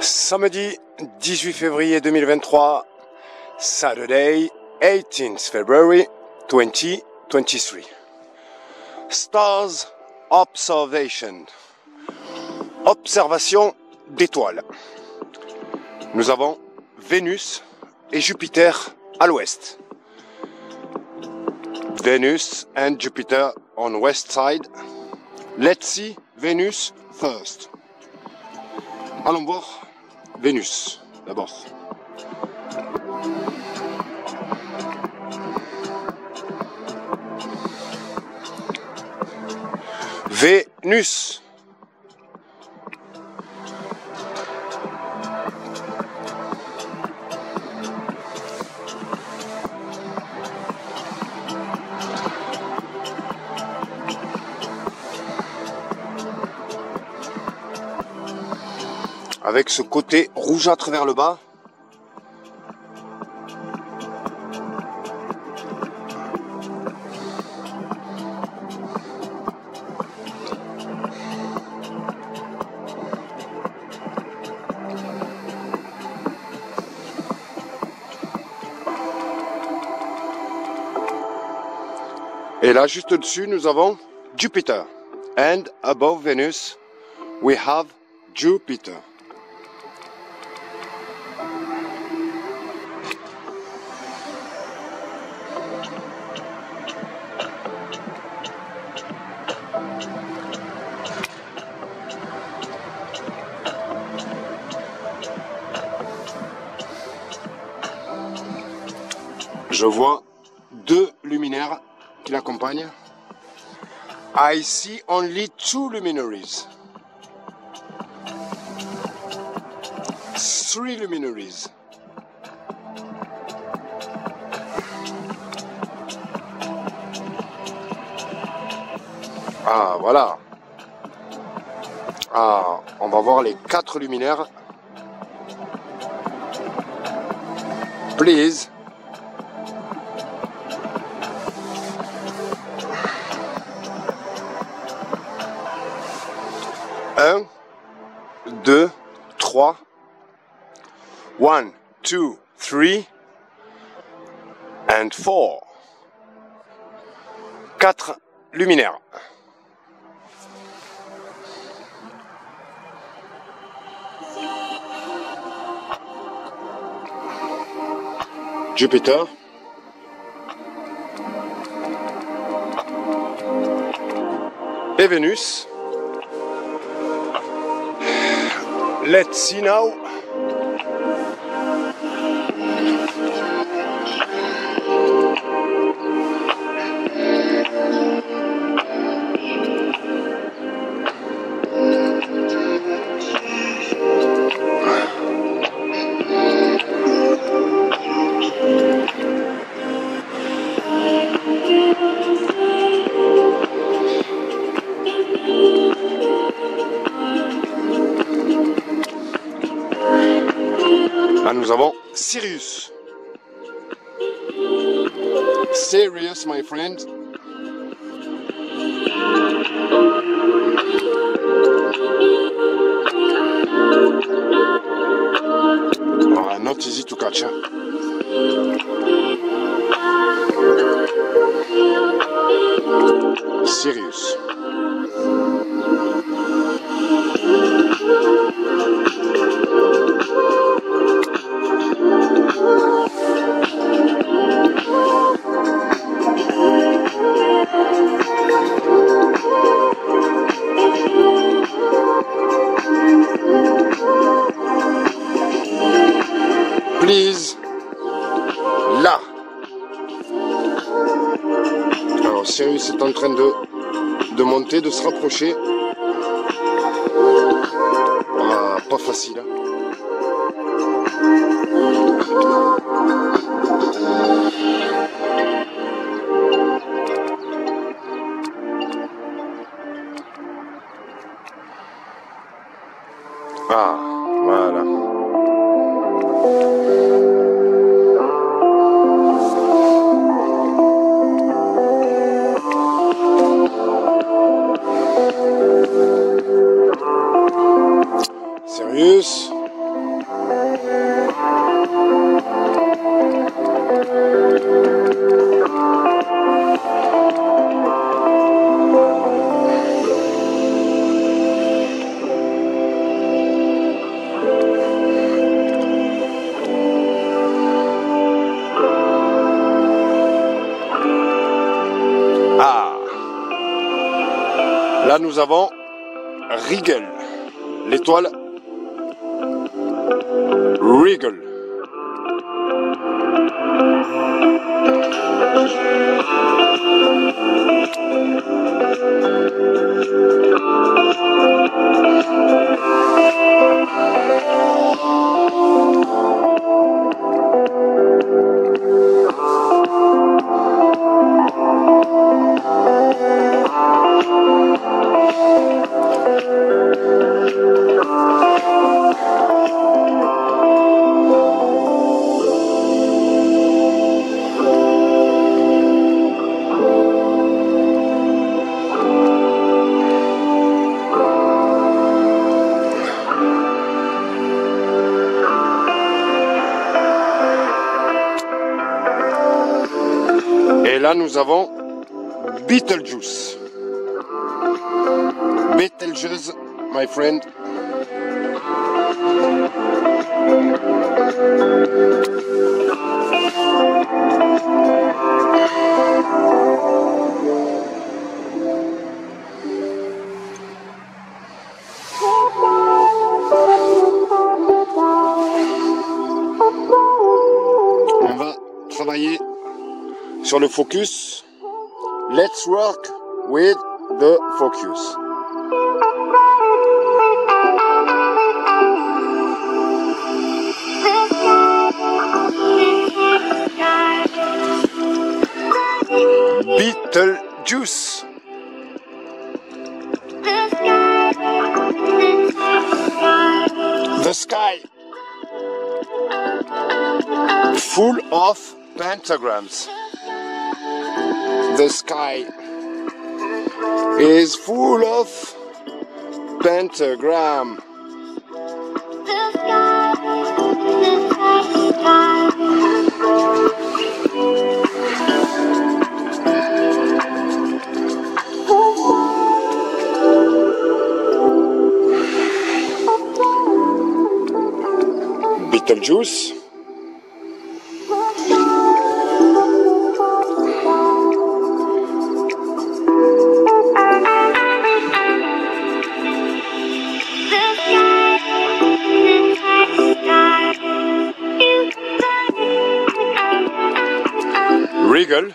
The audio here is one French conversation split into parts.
Samedi 18 février 2023, Saturday 18th February 2023. Stars Observation. Observation d'étoiles. Nous avons Vénus et Jupiter à l'ouest. Venus and Jupiter on west side. Let's see Venus first. Allons voir Vénus d'abord. Vénus. Avec ce côté rougeâtre vers le bas. Et là, juste au-dessus, nous avons Jupiter. And above Venus, we have Jupiter. Je vois deux luminaires qui l'accompagnent. I see only two luminaries. Three luminaries. Ah, voilà. Ah, on va voir les quatre luminaires. Please. 3. 1, 2, 3. And 4. 4 luminaires. Jupiter. Et Vénus. Let's see now. Là, nous avons Sirius. Sirius, my friend. Ah, not easy to catch. Huh? Sirius. Se rapprocher. Ah, pas facile. hein. Nous avons Riegel, l'étoile Riegel. Nous avons Beetlejuice. Beetlejuice, my friend. Focus. Let's work with the focus. Beetlejuice. The sky full of pentagrams. The sky is full of pentagram. Beetlejuice. Regal.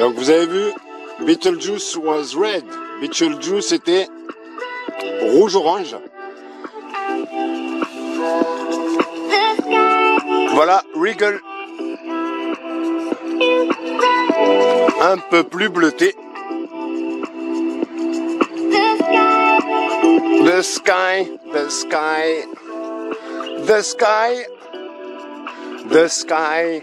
Donc vous avez vu, Beetlejuice was red. Beetlejuice était rouge-orange. Voilà, Regal. Un peu plus bleuté. The sky, the sky, the sky, the sky,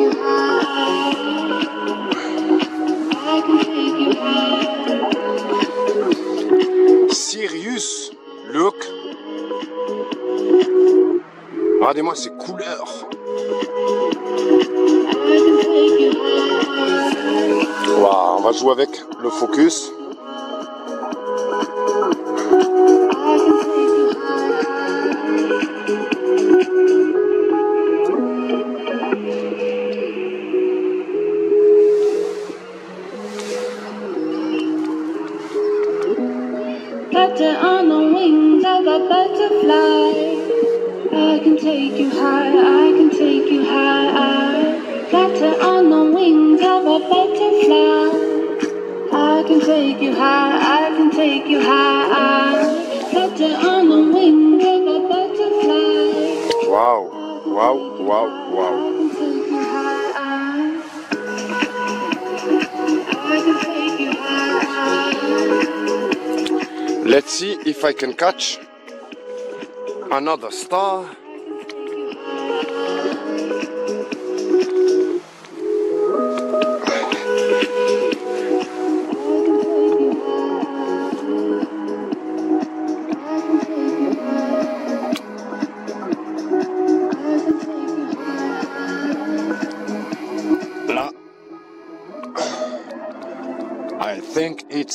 you high. Sirius. Look. Regardez-moi ces couleurs. Waouh, on va jouer avec le focus. Can take you high, I can take you high. Flutter on the wings of a butterfly. Waouh, waouh, waouh, I waouh. can take you high. I can take you high. Let's see if I can catch another star.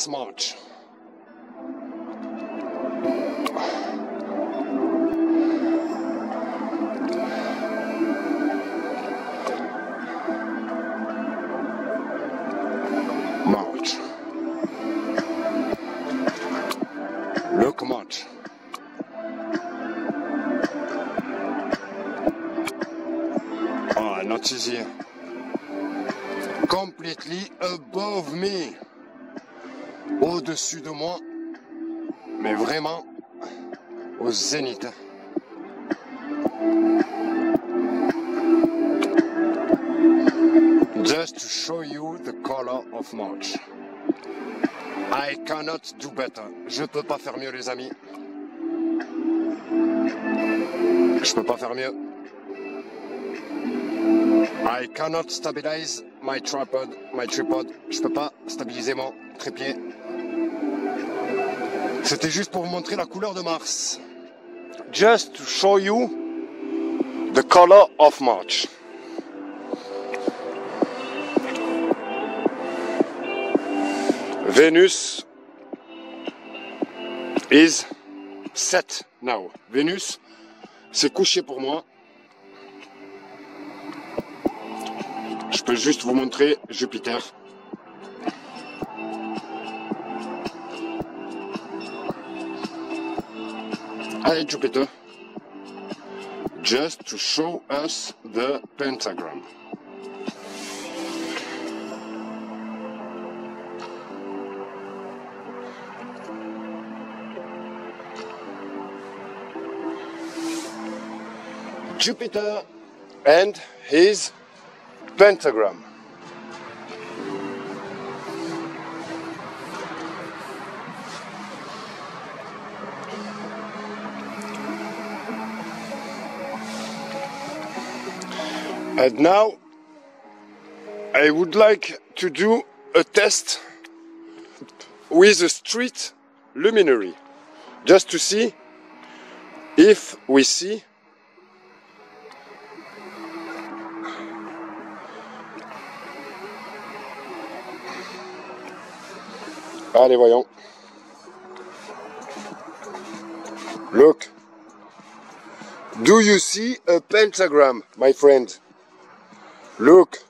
Think it's March. March. De moi. Mais vraiment au zénith. Just to show you the color of March. I cannot do better. Je peux pas faire mieux, les amis. Je peux pas faire mieux. I cannot stabilize my tripod, my tripod. Je peux pas stabiliser mon trépied. C'était juste pour vous montrer la couleur de Mars. Just to show you the color of March. Venus is set now. Venus s'est couché pour moi. Je peux juste vous montrer Jupiter. Allez, Jupiter. Just to show us the pentagram. Jupiter and his pentagram. And now I would like to do a test with a street luminary just to see if we see Allez, voyons. Look. Do you see a pentagram, my friend? Look.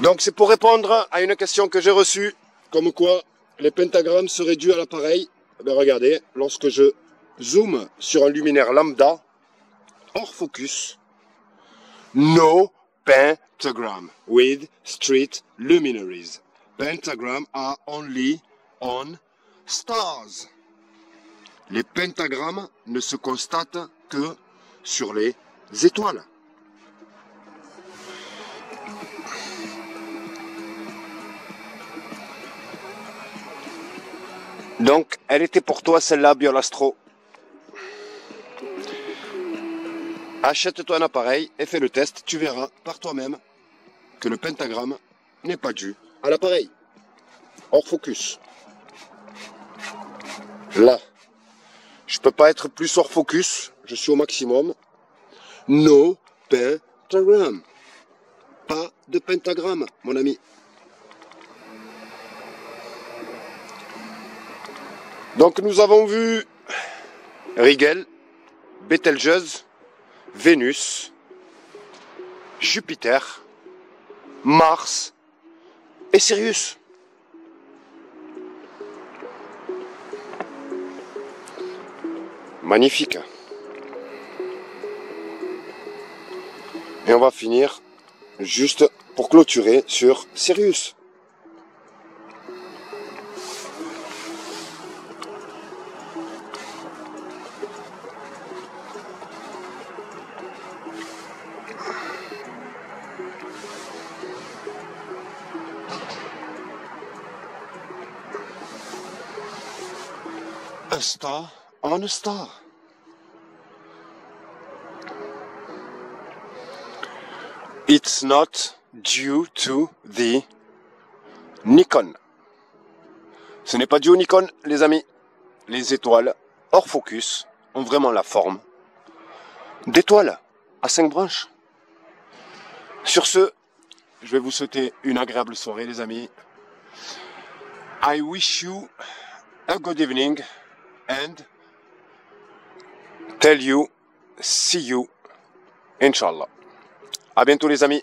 Donc c'est pour répondre à une question que j'ai reçue, comme quoi les pentagrammes seraient dus à l'appareil. Eh regardez, lorsque je zoome sur un luminaire lambda, hors focus, no pentagram with street luminaries. Pentagram are only on stars. Les pentagrammes ne se constatent que sur les étoiles. Donc, elle était pour toi celle-là, Biolastro. Achète-toi un appareil et fais le test. Tu verras par toi-même que le pentagramme n'est pas dû à l'appareil. Hors focus. Là. Je peux pas être plus hors focus. Je suis au maximum. No pentagram. Pas de pentagramme, mon ami. Donc nous avons vu Rigel, Betelgeuse, Vénus, Jupiter, Mars et Sirius. Magnifique. Et on va finir juste pour clôturer sur Sirius. Star on a star. It's not due to the Nikon. Ce n'est pas dû au Nikon, les amis. Les étoiles hors focus ont vraiment la forme d'étoiles à cinq branches. Sur ce, je vais vous souhaiter une agréable soirée, les amis. I wish you a good evening and tell you see you, Inshallah. À bientôt, les amis.